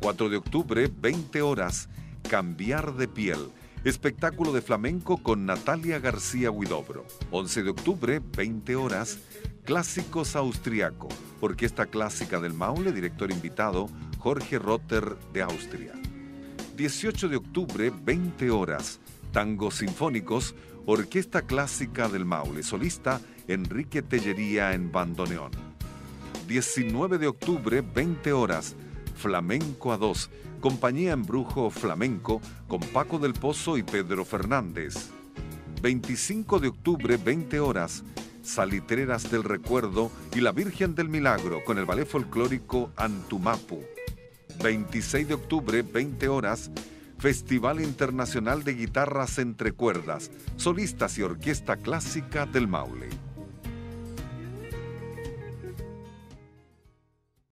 4 de octubre, 20 horas, Cambiar de piel. Espectáculo de flamenco con Natalia García Huidobro. 11 de octubre, 20 horas, Clásicos Austriaco. Orquesta Clásica del Maule, director invitado, Jorge Rotter de Austria. 18 de octubre, 20 horas, Tangos Sinfónicos, Orquesta Clásica del Maule, solista Enrique Tellería en bandoneón. 19 de octubre, 20 horas, Flamenco a 2, Compañía Embrujo Flamenco con Paco del Pozo y Pedro Fernández. 25 de octubre, 20 horas, Salitreras del Recuerdo y la Virgen del Milagro con el ballet folclórico Antumapu. 26 de octubre, 20 horas, Festival Internacional de Guitarras entre Cuerdas, solistas y orquesta clásica del Maule.